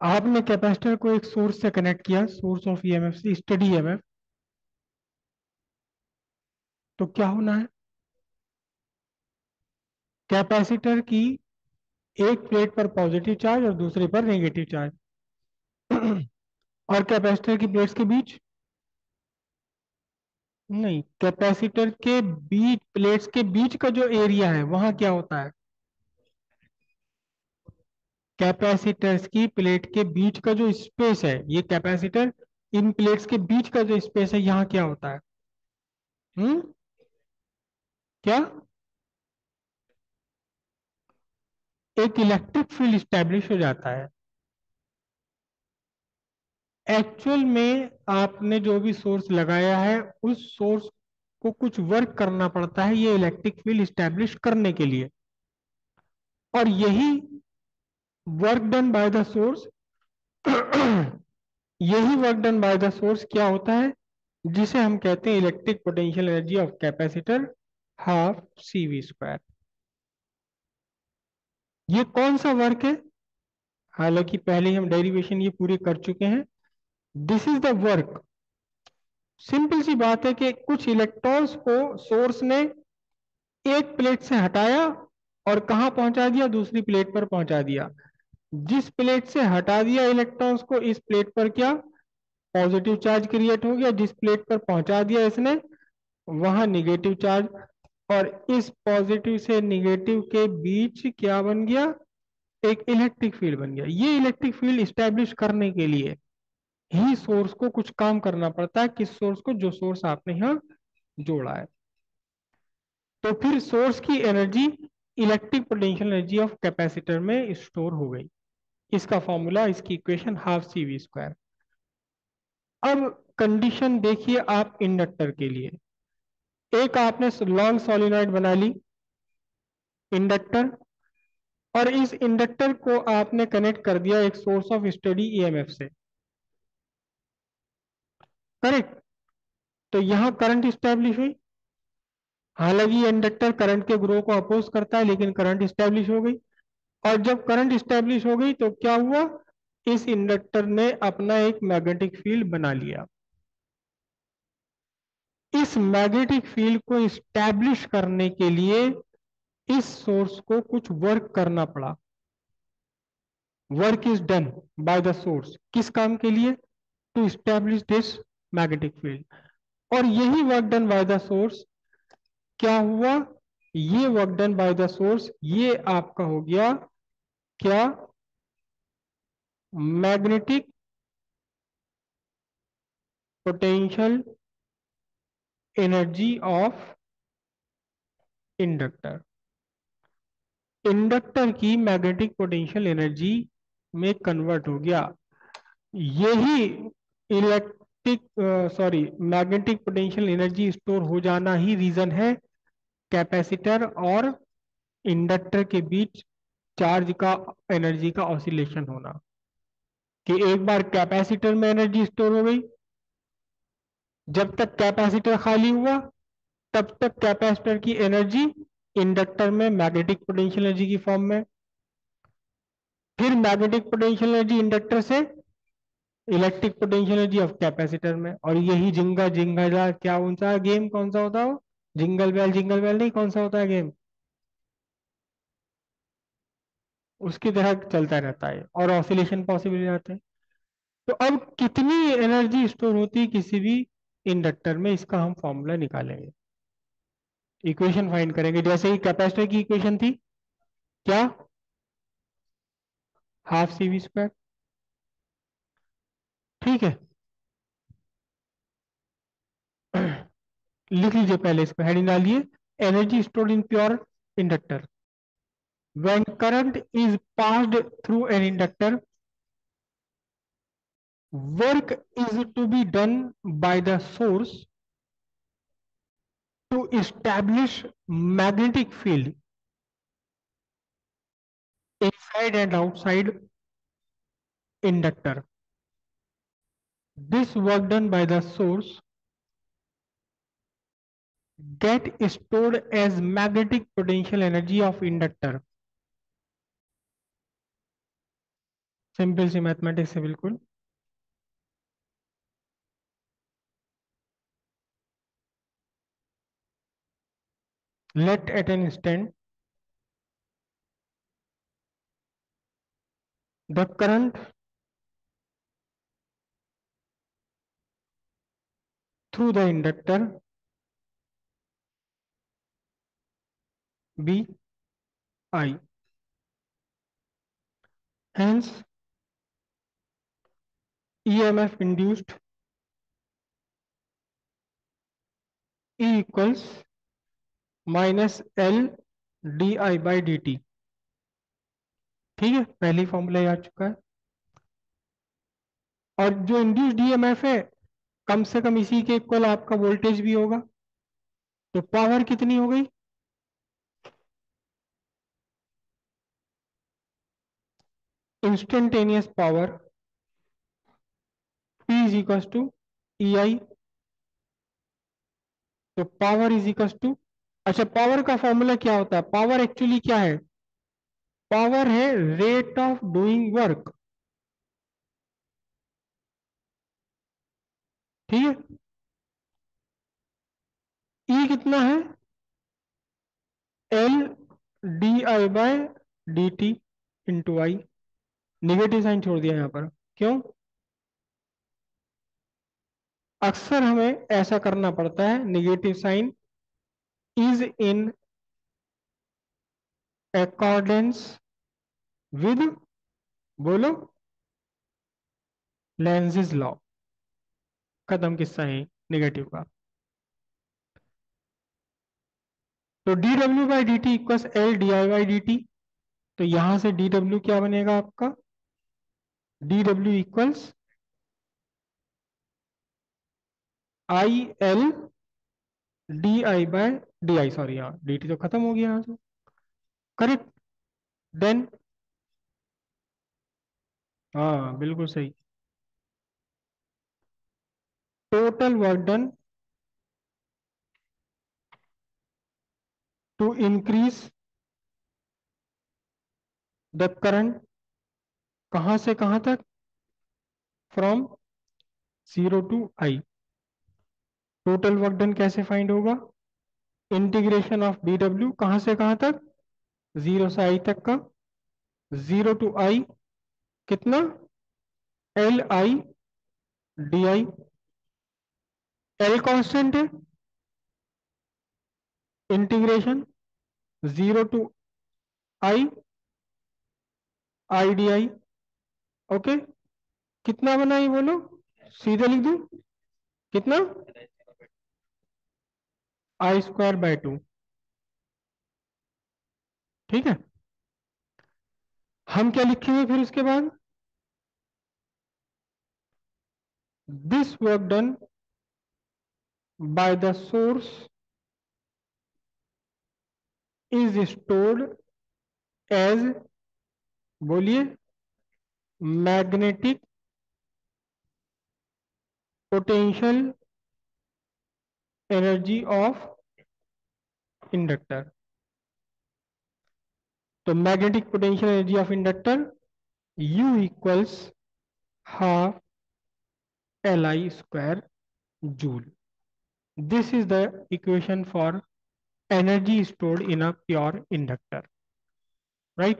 आपने कैपेसिटर को एक सोर्स से कनेक्ट किया, सोर्स ऑफ़ ईएमएफ से, स्टडी ईएमएफ तो क्या होना है? कैपेसिटर की एक प्लेट पर पॉजिटिव चार्ज और दूसरे पर नेगेटिव चार्ज। और कैपेसिटर की प्लेट्स के बीच? नहीं, कैपेसिटर के बीच, प्लेट्स के बीच का जो एरिया है, वहाँ क्या होता है? कैपेसिटर्स की प्लेट के बीच का जो स्पेस है, ये कैपेसिटर इन प्लेट्स के बीच का जो स्पेस है, यहाँ क्या होता है? हम्म? क्या? एक इलेक्ट्रिक फ़ील्ड स्टैब्लिश हो जाता है। एक्चुअल में आपने जो भी सोर्स लगाया है, उस सोर्स को कुछ वर्क करना पड़ता है, ये इलेक्ट्रिक फ़ील्ड स्टैब्लिश करने के लिए। और यही work done by the source यही work done by the source क्या होता है? जिसे हम कहते हैं electric potential energy of capacitor half C V square ये कौन सा वर्क है? हालाँकि पहले हम डेरिवेशन ये पूरे कर चुके हैं। This is the work simple सी बात है कि कुछ इलेक्ट्रॉन्स को सोर्स ने एक प्लेट से हटाया और कहा पहुँचा दिया? दूसरी प्लेट पर पहुँचा दिया। जिस प्लेट से हटा दिया इलेक्ट्रॉन्स को, इस प्लेट पर क्या पॉजिटिव चार्ज क्रिएट हो गया। जिस प्लेट पर पहुँचा दिया इसने, वहाँ निगेटिव चार्ज। और इस पॉजिटिव से निगेटिव के बीच क्या बन गया? एक इलेक्ट्रिक फ़ील्ड बन गया। ये इलेक्ट्रिक फ़ील्ड स्टैब्लिश करने के लिए ही सोर्स को कुछ काम करना पड़ता है, किस सोर्स को? जो सोर्स आपने यहाँ जोड़ा है। तो फिर सोर्स की energy, electric potential energy of capacitor में स्टोर हो गई। इसका फॉर्मूला इसकी equation half C V square अब कंडीशन देखिए आप इंडक्टर के लिए. एक आपने लॉन्ग सॉलिनॉइड बना ली इंडक्टर और इस इंडक्टर को आपने कनेक्ट कर दिया एक सोर्स ऑफ़ स्टडी ईएमएफ से. करेक्ट तो यहाँ करंट स्टैब्लिश हुई. हालाँकि इंडक्टर करंट के ग्रो को अपोज करता है, लेकिन करंट स्टैब्लिश हो गई. और जब करंट स्टैब्लिश हो गई तो क्या हुआ? इस इंडक्टर ने अपना एक मैग्नेटिक फ़ील्ड बना लिया। इस मैग्नेटिक फ़ील्ड को स्टैब्लिश करने के लिए इस सोर्स को कुछ वर्क करना पड़ा। Work is done by the source किस काम के लिए? To establish this magnetic field और यही work done by the source क्या हुआ? ये work done by the source ये आपका हो गया क्या? Magnetic potential energy of inductor inductor की मैग्नेटिक पोटेंशियल एनर्जी में कन्वर्ट हो गया। यही electric sorry magnetic potential energy store हो जाना ही रीजन है। कैपेसिटर और इंडक्टर के बीच चार्ज का एनर्जी का ऑसिलेशन होना। कि एक बार कैपेसिटर में एनर्जी स्टोर हो गई, जब तक कैपेसिटर खाली हुआ, तब तक कैपेसिटर की एनर्जी इंडक्टर में मैग्नेटिक पोटेंशियल एनर्जी की फॉर्म में। फिर मैग्नेटिक पोटेंशियल एनर्जी इंडक्टर से electric potential energy of capacitor में। और यही जिंगा जिंगा क्या कौन सा गेम, कौन सा होता है जिंगल बेल जिंगल बेल नहीं, कौन सा होता है गेम? उसकी तरह चलता रहता है और ऑसिलेशन पॉसिबल रहते हैं। तो अब कितनी एनर्जी स्टोर होती है किसी भी इंडक्टर में, इसका हम फॉर्मूला निकालेंगे। इक्वेशन फाइंड करेंगे। जैसे ही कैपेसिटर की इक्वेशन थी, क्या? हाफ़ सी वी स्क्वायर ठीक है। लिख लीजिए पहले इसको। हेडिंग डालिए। Energy stored in pure inductor when current is passed through an inductor work is to be done by the source to establish magnetic field inside and outside inductor. This work done by the source get stored as magnetic potential energy of inductor simple C mathematics है, बिल्कुल। Let at instant the current through the inductor be I hence EMF induced E equals minus L D I by D T ठीक है? पहली formula आ चुका है। और जो induce DMF है, कम से कम इसी के इक्वल आपका वोल्टेज भी होगा। तो पावर कितनी हो गई? Instantaneous power is equal to E I तो पावर इज़ इक्वल टू अच्छा पावर का फॉर्मूला क्या होता है? पावर एक्चुअली क्या है? पावर है रेट ऑफ़ डूइंग वर्क ठीक है? ई e कितना है? L D I by D T into I negative sign छोड़ दिया यहाँ पर। क्यों? अक्सर हमें ऐसा करना पड़ता है negative sign is in accordance with बोलो लेंसेज लॉ कदम किस्सा है निगेटिव का। तो D W by D T equals L D I by D T तो यहाँ से डी डब्ल्यू क्या बनेगा आपका? D W equals I L D I by D I. Sorry यहाँ डी टी तो खत्म हो गया यहाँ से करेक्ट। देन हाँ बिल्कुल सही। Total work done to increase the current कहाँ से कहाँ तक? From zero to I total work done कैसे फाइंड होगा? इंटीग्रेशन ऑफ़ डी डब्ल्यू कहाँ से कहाँ तक? ज़ीरो से आई तक का। ज़ीरो टू आई कितना? L I D I L constant है। Integration zero to I I D I okay कितना बनाई बोलो? सीधे लिख दू? कितना? आई स्क्वायर बाय टू ठीक है? हम क्या लिखेंगे फिर इसके बाद? This work done by the source is stored as बोलिए magnetic potential energy of inductor. So magnetic potential energy of inductor u equals half li square joule. This is the equation for energy stored in a pure inductor right?